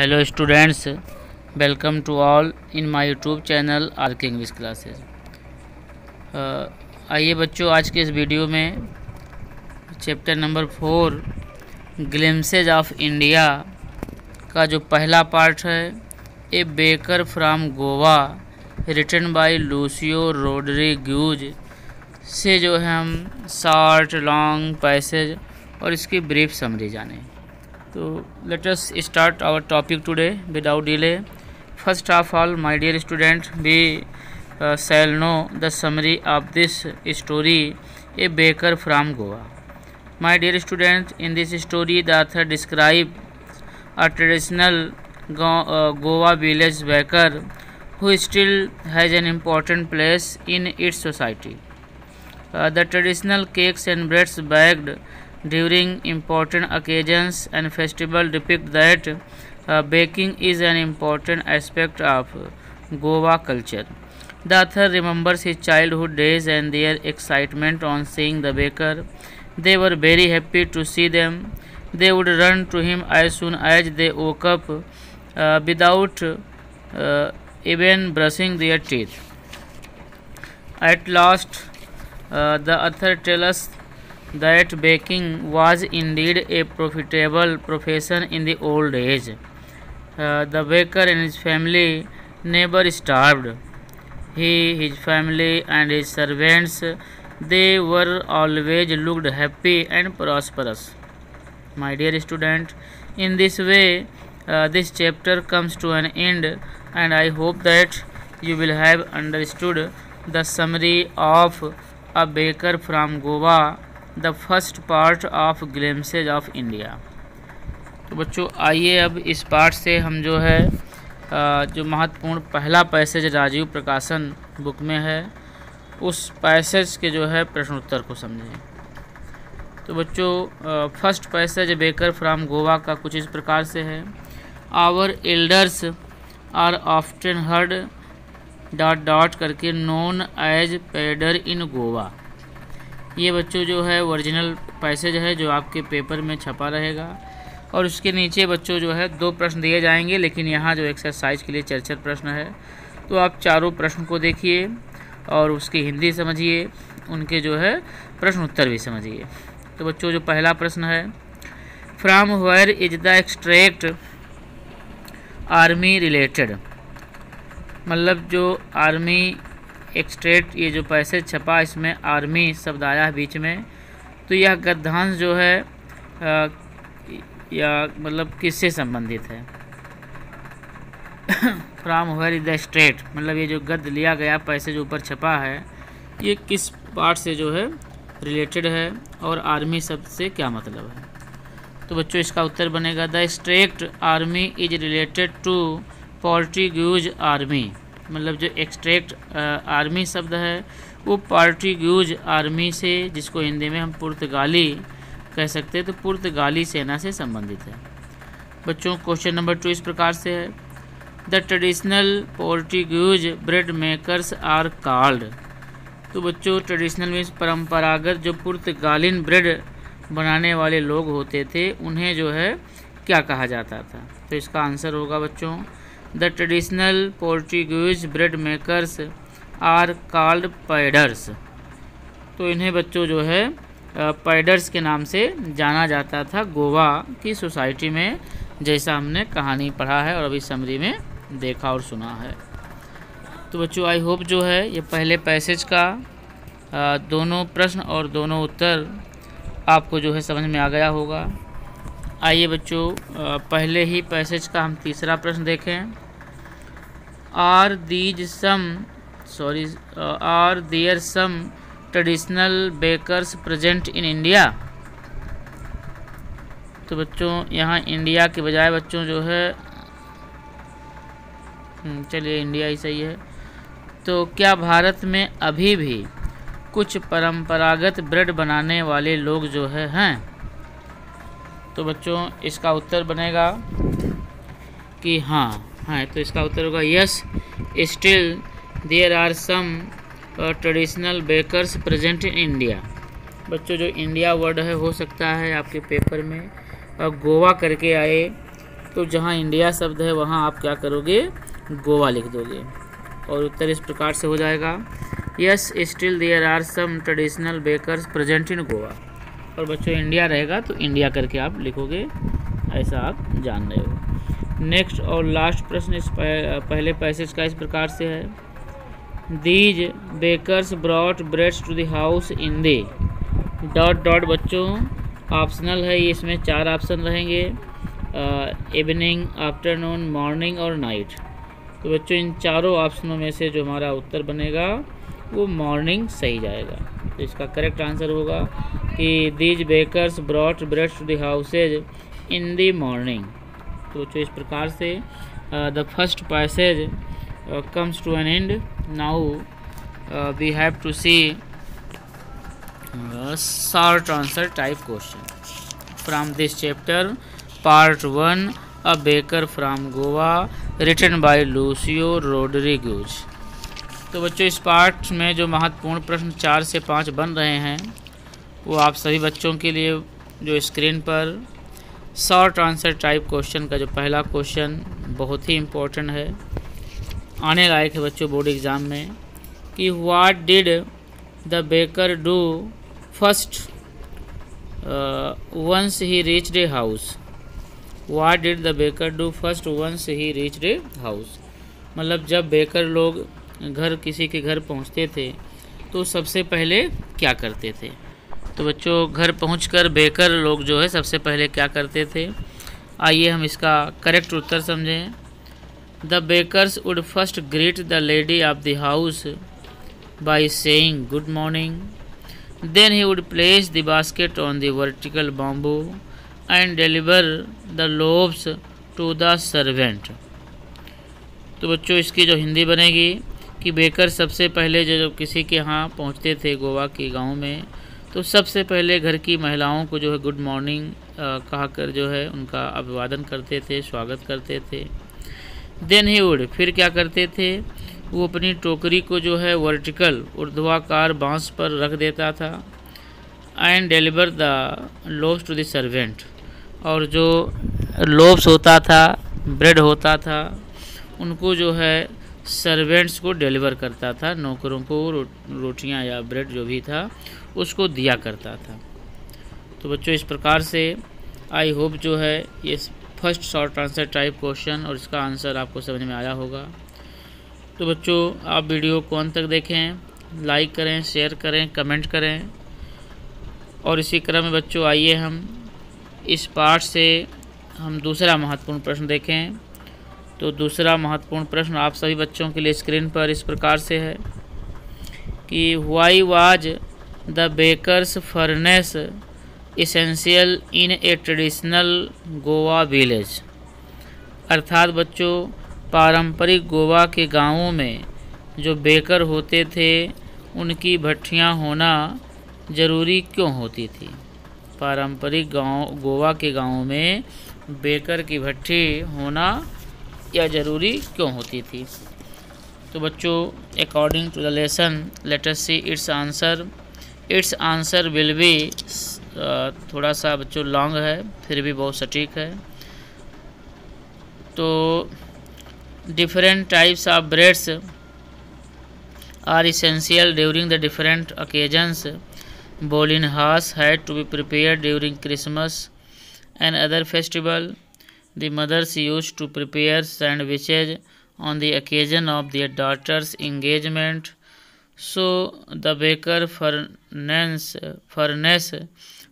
Hello students welcome to all in my YouTube channel R K English classes आइए बच्चों आज के इस वीडियो में chapter number four glimpses of India का जो पहला पार्ट है a baker from Goa written by Lucio gives से जो है हम शॉर्ट लॉन्ग पैसेज और इसकी ब्रीफ समरी जाने So let us start our topic today without delay. First of all, my dear student, we uh, shall know the summary of this story, A Baker from Goa. My dear student, in this story the author describes a traditional uh, Goa village baker who still has an important place in its society. Uh, the traditional cakes and breads baked during important occasions and festivals depict that uh, baking is an important aspect of Goa culture. The author remembers his childhood days and their excitement on seeing the baker. They were very happy to see them. They would run to him as soon as they woke up uh, without uh, even brushing their teeth. At last, uh, the author tells us that baking was indeed a profitable profession in the old age. Uh, the baker and his family never starved. He, his family, and his servants, they were always looked happy and prosperous. My dear student, in this way, uh, this chapter comes to an end, and I hope that you will have understood the summary of a baker from Goa the first part of glimpses of India तो बच्चों आइए अब इस part से हम जो है जो महत्वपूर्ण पहला पैसेज राजीव प्रकाशन बुक में है उस पैसेज के जो है प्रश्न उत्तर को समझें तो बच्चों first passage baker from Goa का कुछ इस प्रकार से है our elders are often heard dot dot करके known as pader in Goa ये बच्चों जो है ओरिजिनल पैसेज है जो आपके पेपर में छपा रहेगा और उसके नीचे बच्चों जो है दो प्रश्न दिए जाएंगे लेकिन यहाँ जो एक्सरसाइज के लिए चर्चित प्रश्न है तो आप चारों प्रश्न को देखिए और उसकी हिंदी समझिए उनके जो है प्रश्न उत्तर भी समझिए तो बच्चों जो पहला प्रश्न है from where is the extract army related मतलब जो आर्मी एक स्ट्रेट ये जो पैसे छपा इसमें आर्मी शब्द आया है बीच में तो यह गद्यांश जो है आ, या मतलब किससे संबंधित है फ्राम हुर इज द स्ट्रेट मतलब ये जो गद्द लिया गया पैसे जो ऊपर छपा है ये किस पार्ट से जो है रिलेटेड है और आर्मी शब्द से क्या मतलब है तो बच्चों इसका उत्तर बनेगा the extract army is related to Portuguese army मतलब जो एक्सट्रैक्ट आर्मी शब्द है वो पार्टीग्यूज आर्मी से जिसको हिंदी में हम पुर्तगाली कह सकते हैं तो पुर्तगाली सेना से संबंधित है बच्चों क्वेश्चन नंबर टू इस प्रकार से है the traditional Portuguese bread makers are called तो बच्चों ट्रेडिशनल मीन्स परंपरागत जो पुर्तगालीन ब्रेड बनाने वाले लोग होते थे उन्हें जो है क्या कहा जाता था तो इसका आंसर होगा बच्चों the traditional Portuguese bread makers are called paders तो इन्हें बच्चों जो है पैडर्स के नाम से जाना जाता था गोवा की सोसाइटी में जैसा हमने कहानी पढ़ा है और अभी समरी में देखा और सुना है तो बच्चों आई होप जो है ये पहले पैसेज का दोनों प्रश्न और दोनों उत्तर आपको जो है समझ में आ गया होगा आइए बच्चों पहले ही पैसेज का हम तीसरा प्रश्न देखें are these some sorry are there some traditional bakers present in India तो बच्चों यहाँ इंडिया के बजाय बच्चों जो है हम्म, चलिए इंडिया ही सही है तो क्या भारत में अभी भी कुछ परंपरागत ब्रेड बनाने वाले लोग जो है हैं तो बच्चों इसका उत्तर बनेगा कि हाँ हाँ तो इसका उत्तर होगा yes still there are some traditional bakers present in India बच्चों जो इंडिया वर्ड है हो सकता है आपके पेपर में और uh, गोवा करके आए तो जहाँ इंडिया शब्द है वहाँ आप क्या करोगे गोवा लिख दोगे और उत्तर इस प्रकार से हो जाएगा yes still there are some traditional bakers present in Goa और बच्चों इंडिया रहेगा तो इंडिया करके आप लिखोगे ऐसा आप जान रहे हो नेक्स्ट और लास्ट प्रश्न इस पहले पैसेज का इस प्रकार से है these bakers brought breads to the house in the dot dot बच्चों ऑप्शनल है इसमें चार ऑप्शन रहेंगे इवनिंग आफ्टरनून मॉर्निंग और नाइट तो बच्चों इन चारों ऑप्शनों में से जो हमारा उत्तर बनेगा वो मॉर्निंग सही जाएगा तो इसका करेक्ट आंसर होगा कि these bakers brought bread to houses in the morning तो जो इस प्रकार से the first passage comes to an end now we have to see short answer type question from this chapter part one a baker from Goa written by Lucio Rodrigues तो बच्चों इस part में जो महत्वपूर्ण प्रश्न चार से पाँच बन रहे हैं वो आप सभी बच्चों के लिए जो स्क्रीन पर शॉर्ट आंसर टाइप क्वेश्चन का जो पहला क्वेश्चन बहुत ही इम्पोर्टेंट है आने लायक है बच्चों बोर्ड एग्ज़ाम में कि what did the baker do first once he reach the house what did the baker do first once he reach the house मतलब जब बेकर लोग घर किसी के घर पहुंचते थे तो सबसे पहले क्या करते थे तो बच्चों घर पहुंचकर बेकर लोग जो है सबसे पहले क्या करते थे आइए हम इसका करेक्ट उत्तर समझें the bakers would first greet the lady of the house by saying good morning then he would place the basket on the vertical bamboo and deliver the loaves to the servant तो बच्चों इसकी जो हिंदी बनेगी कि baker सबसे पहले जो, जो किसी के यहाँ पहुँचते थे गोवा के गांव में तो सबसे पहले घर की महिलाओं को जो है गुड मॉर्निंग कहा कर जो है उनका अभिवादन करते थे स्वागत करते थे देन ही उड़ फिर क्या करते थे वो अपनी टोकरी को जो है वर्टिकल ऊर्ध्वाकार बांस पर रख देता था and deliver the loaves to the servant और जो लोब्स होता था ब्रेड होता था उनको जो है सर्वेंट्स को डिलीवर करता था नौकरों को रो, रोटियां या ब्रेड जो भी था उसको दिया करता था तो बच्चों इस प्रकार से आई होप जो है ये first short answer type question और इसका आंसर आपको समझ में आया होगा तो बच्चों आप वीडियो को अंत तक देखें लाइक करें शेयर करें कमेंट करें और इसी क्रम में बच्चों आइए हम इस पार्ट से हम दूसरा महत्वपूर्ण प्रश्न देखें तो दूसरा महत्वपूर्ण प्रश्न आप सभी बच्चों के लिए स्क्रीन पर इस प्रकार से है कि why was the bakers furnace essential in a traditional Goa village अर्थात बच्चों पारंपरिक गोवा के गांवों में जो बेकर होते थे उनकी भट्टियाँ होना ज़रूरी क्यों होती थी पारंपरिक गांव गोवा के गांवों में बेकर की भट्टी होना या ज़रूरी क्यों होती थी तो बच्चों according to the lesson let us see its answer its answer will be थोड़ा सा बच्चों लॉन्ग है फिर भी बहुत सटीक है तो different types of breads are essential during the different occasions bol in has है to be prepare during Christmas and other festival the mothers use to prepare sandwiches on the occasion of their daughters engagement So the Baker furnace, furnace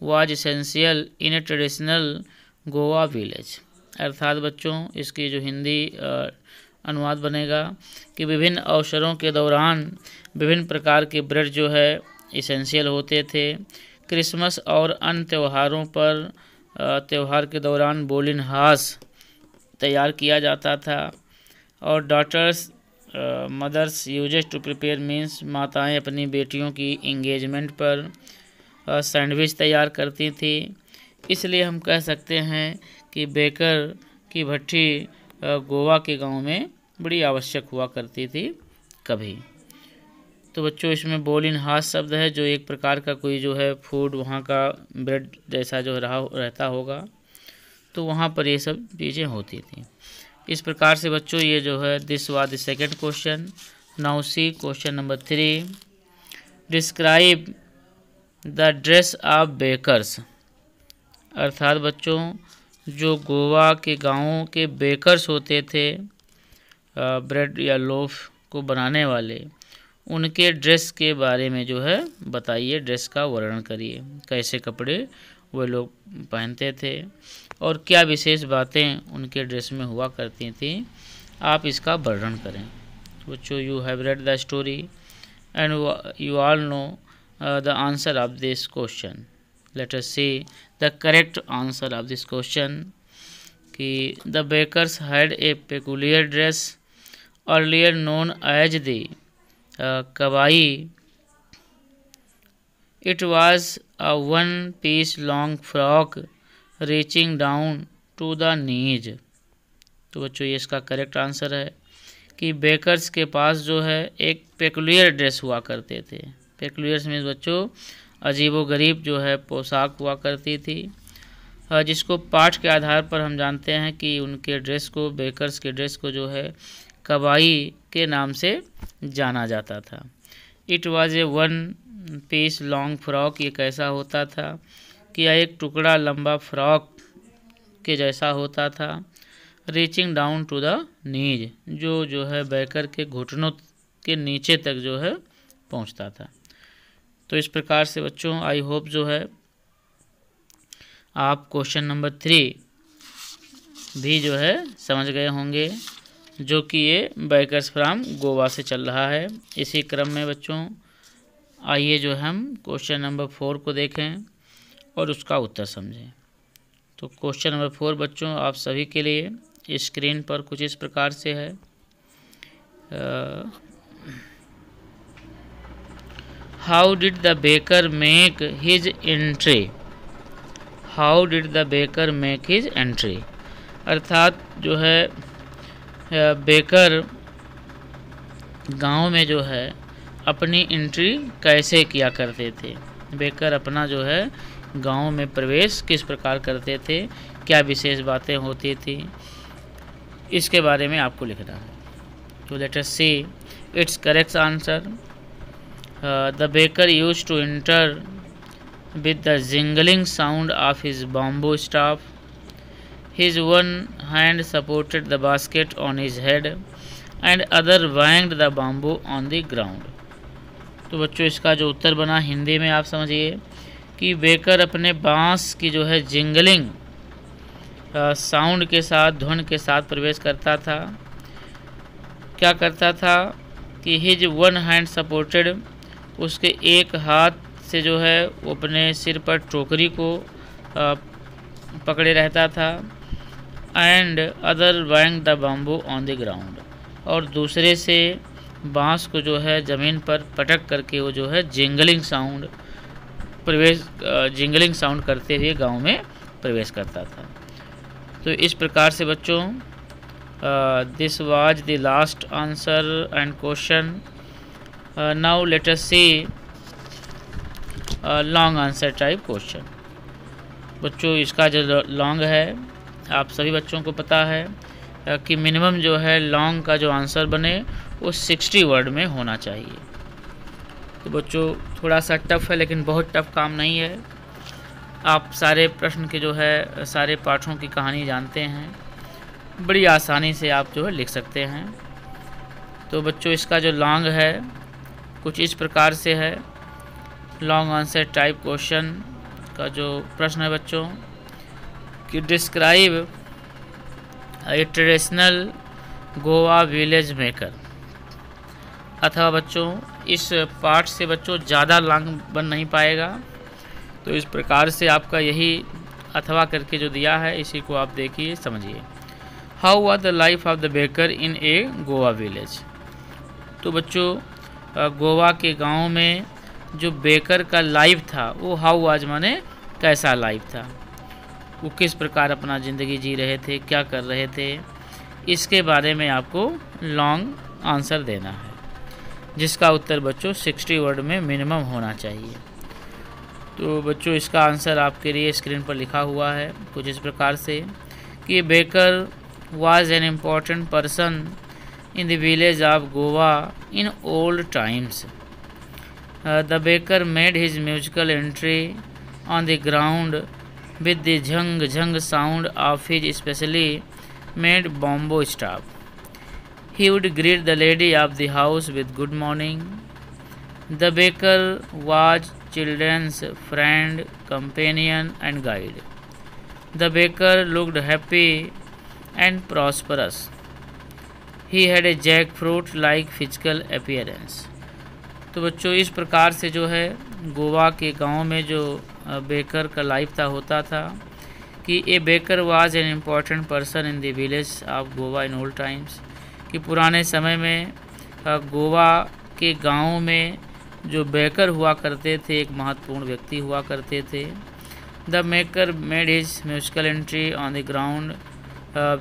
was essential in a traditional Goa village अर्थात बच्चों इसकी जो हिंदी अनुवाद बनेगा कि विभिन्न अवसरों के दौरान विभिन्न प्रकार के ब्रेड जो है इसेंशियल होते थे क्रिसमस और अन्य त्योहारों पर त्यौहार के दौरान बोलिन हास तैयार किया जाता था और daughters mothers uses to prepare means माताएं अपनी बेटियों की इंगेजमेंट पर सैंडविच uh, तैयार करती थी इसलिए हम कह सकते हैं कि बेकर की भट्टी uh, गोवा के गांव में बड़ी आवश्यक हुआ करती थी कभी तो बच्चों इसमें बोल इन हाथ शब्द है जो एक प्रकार का कोई जो है फूड वहाँ का ब्रेड जैसा जो रहा रहता होगा तो वहाँ पर ये सब चीज़ें होती थी इस प्रकार से बच्चों ये जो है this was the second question now see question number three describe the dress of bakers अर्थात बच्चों जो गोवा के गांवों के बेकर्स होते थे ब्रेड या लोफ को बनाने वाले उनके ड्रेस के बारे में जो है बताइए ड्रेस का वर्णन करिए कैसे कपड़े वे लोग पहनते थे और क्या विशेष बातें उनके ड्रेस में हुआ करती थी आप इसका वर्णन करें बच्चों you have read the story and you all know the answer of this question let us see the correct answer of this question कि the bakers had a peculiar dress earlier known as the kabai it was a one piece long frock reaching down to the knees तो बच्चों ये इसका correct answer है कि bakers के पास जो है एक पेकुलियर ड्रेस हुआ करते थे पेकुलियर्स मीन्स बच्चों अजीबो गरीब जो है पोशाक हुआ करती थी जिसको पाठ के आधार पर हम जानते हैं कि उनके ड्रेस को बेकर्स के ड्रेस को जो है कबाई के नाम से जाना जाता था it was a one piece long frock ये कैसा होता था कि यह एक टुकड़ा लंबा फ्रॉक के जैसा होता था reaching down to the knees जो जो है बैकर के घुटनों के नीचे तक जो है पहुंचता था तो इस प्रकार से बच्चों आई होप जो है आप क्वेश्चन नंबर थ्री भी जो है समझ गए होंगे जो कि ये बाइकर्स फ्राम गोवा से चल रहा है इसी क्रम में बच्चों आइए जो हम क्वेश्चन नंबर फोर को देखें और उसका उत्तर समझें तो क्वेश्चन नंबर फोर बच्चों आप सभी के लिए स्क्रीन पर कुछ इस प्रकार से है how did the baker make his entry how did the baker make his entry अर्थात जो है बेकर गांव में जो है अपनी एंट्री कैसे किया करते थे बेकर अपना जो है गाँव में प्रवेश किस प्रकार करते थे क्या विशेष बातें होती थी इसके बारे में आपको लिखना है तो let us see its correct answer the baker use to enter with the jingling sound of his bamboo staff his one hand supported the basket on his head and other banged the bamboo on the ground तो बच्चों इसका जो उत्तर बना हिंदी में आप समझिए कि baker अपने बांस की जो है जिंगलिंग साउंड के साथ धुन के साथ प्रवेश करता था क्या करता था कि हिज वन हैंड सपोर्टेड उसके एक हाथ से जो है वो अपने सिर पर टोकरी को पकड़े रहता था and other bang the bamboo on the ground और दूसरे से बांस को जो है ज़मीन पर पटक करके वो जो है जिंगलिंग साउंड प्रवेश जिंगलिंग साउंड करते हुए गांव में प्रवेश करता था तो इस प्रकार से बच्चों this was the last answer and question now let us see long answer type question बच्चों इसका जो लॉन्ग है आप सभी बच्चों को पता है कि मिनिमम जो है लॉन्ग का जो आंसर बने वो सिक्सटी वर्ड में होना चाहिए तो बच्चों थोड़ा सा टफ़ है लेकिन बहुत टफ़ काम नहीं है आप सारे प्रश्न के जो है सारे पाठों की कहानी जानते हैं बड़ी आसानी से आप जो है लिख सकते हैं तो बच्चों इसका जो लॉन्ग है कुछ इस प्रकार से है लॉन्ग आंसर टाइप क्वेश्चन का जो प्रश्न है बच्चों कि describe a traditional Goa village maker अथवा बच्चों इस पार्ट से बच्चों ज़्यादा लॉन्ग बन नहीं पाएगा तो इस प्रकार से आपका यही अथवा करके जो दिया है इसी को आप देखिए समझिए how are the life of the baker in a Goa village तो बच्चों गोवा के गांव में जो बेकर का लाइफ था वो हाउ आज माने कैसा लाइफ था वो किस प्रकार अपना ज़िंदगी जी रहे थे क्या कर रहे थे इसके बारे में आपको लॉन्ग आंसर देना है जिसका उत्तर बच्चों सिक्सटी वर्ड में मिनिमम होना चाहिए तो बच्चों इसका आंसर आपके लिए स्क्रीन पर लिखा हुआ है कुछ इस प्रकार से कि baker was an important person in the village of Goa in old times the baker made his musical entry on the ground with the Jhang Jhang sound of his specially made bamboo staff He would greet the lady of the house with good morning. The baker was children's friend, companion, and guide. The baker looked happy and prosperous. He had a jackfruit like physical appearance. to bachcho is prakar se jo hai goa ke gaon mein jo baker ka life tha hota tha कि a baker was an important person in the village of Goa in old times कि पुराने समय में गोवा के गाँव में जो baker हुआ करते थे एक महत्वपूर्ण व्यक्ति हुआ करते थे the maker made his musical entry on the ground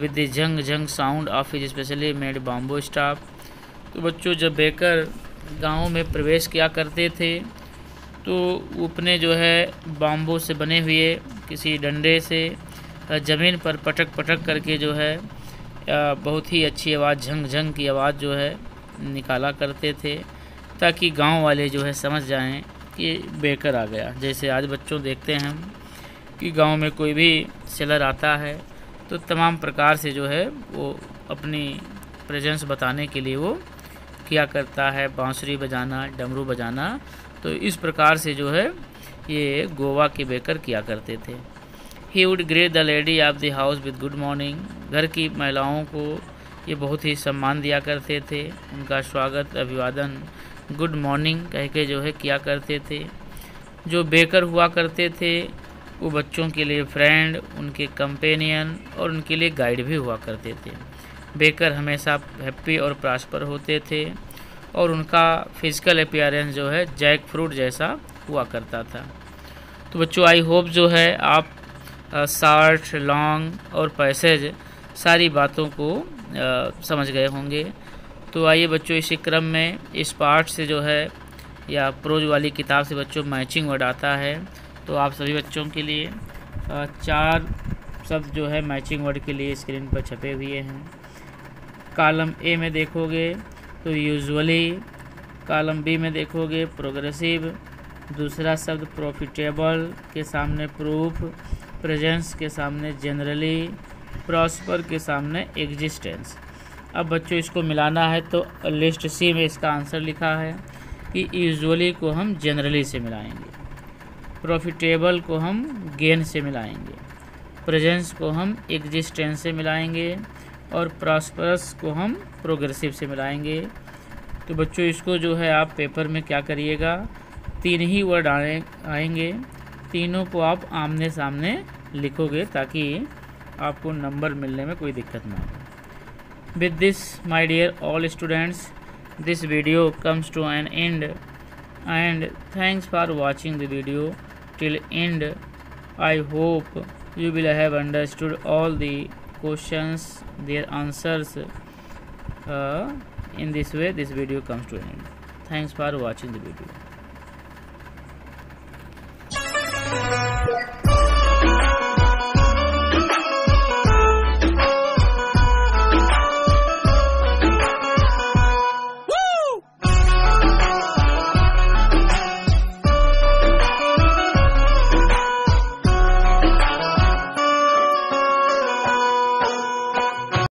with the जंग जंग sound of his specially made bamboo staff तो बच्चों जब बेकर गाँव में प्रवेश किया करते थे तो अपने जो है बॉम्बो से बने हुए किसी डंडे से ज़मीन पर पटक पटक करके जो है बहुत ही अच्छी आवाज़ झंग झंग की आवाज़ जो है निकाला करते थे ताकि गांव वाले जो है समझ जाएं कि बेकर आ गया जैसे आज बच्चों देखते हैं हम कि गांव में कोई भी सेलर आता है तो तमाम प्रकार से जो है वो अपनी प्रेजेंस बताने के लिए वो किया करता है बांसुरी बजाना डमरू बजाना तो इस प्रकार से जो है ये गोवा के बेकर किया करते थे he would greet the lady of the house with good morning घर की महिलाओं को ये बहुत ही सम्मान दिया करते थे उनका स्वागत अभिवादन गुड मॉर्निंग कह के जो है किया करते थे जो बेकर हुआ करते थे वो बच्चों के लिए फ्रेंड उनके कंपेनियन और उनके लिए गाइड भी हुआ करते थे बेकर हमेशा हैप्पी और प्रॉस्पर होते थे और उनका फिजिकल अपियरेंस जो है जैक फ्रूट जैसा हुआ करता था तो बच्चों आई होप जो है आप शार्ट लॉन्ग और पैसेज सारी बातों को आ, समझ गए होंगे तो आइए बच्चों इसी क्रम में इस पार्ट से जो है या प्रोज वाली किताब से बच्चों मैचिंग वर्ड आता है तो आप सभी बच्चों के लिए आ, चार शब्द जो है मैचिंग वर्ड के लिए स्क्रीन पर छपे हुए हैं कॉलम ए में देखोगे तो यूजुअली कॉलम बी में देखोगे प्रोग्रेसिव दूसरा शब्द प्रॉफिटेबल के सामने प्रूफ प्रेजेंस के सामने जनरली प्रॉस्पर के सामने एग्जिस्टेंस अब बच्चों इसको मिलाना है तो लिस्ट सी में इसका आंसर लिखा है कि यूजुअली को हम जनरली से मिलाएंगे प्रॉफिटेबल को हम गेन से मिलाएंगे प्रेजेंस को हम एग्जिस्टेंस से मिलाएंगे और प्रॉस्परस को हम प्रोग्रेसिव से मिलाएंगे तो बच्चों इसको जो है आप पेपर में क्या करिएगा तीन ही वर्ड आए आएंगे तीनों को आप आमने सामने लिखोगे ताकि आपको नंबर मिलने में कोई दिक्कत ना हो with this my dear all students this video comes to an end and thanks for watching the video till end I hope you will have understood all the questions their answers in this way this video comes to end thanks for watching the video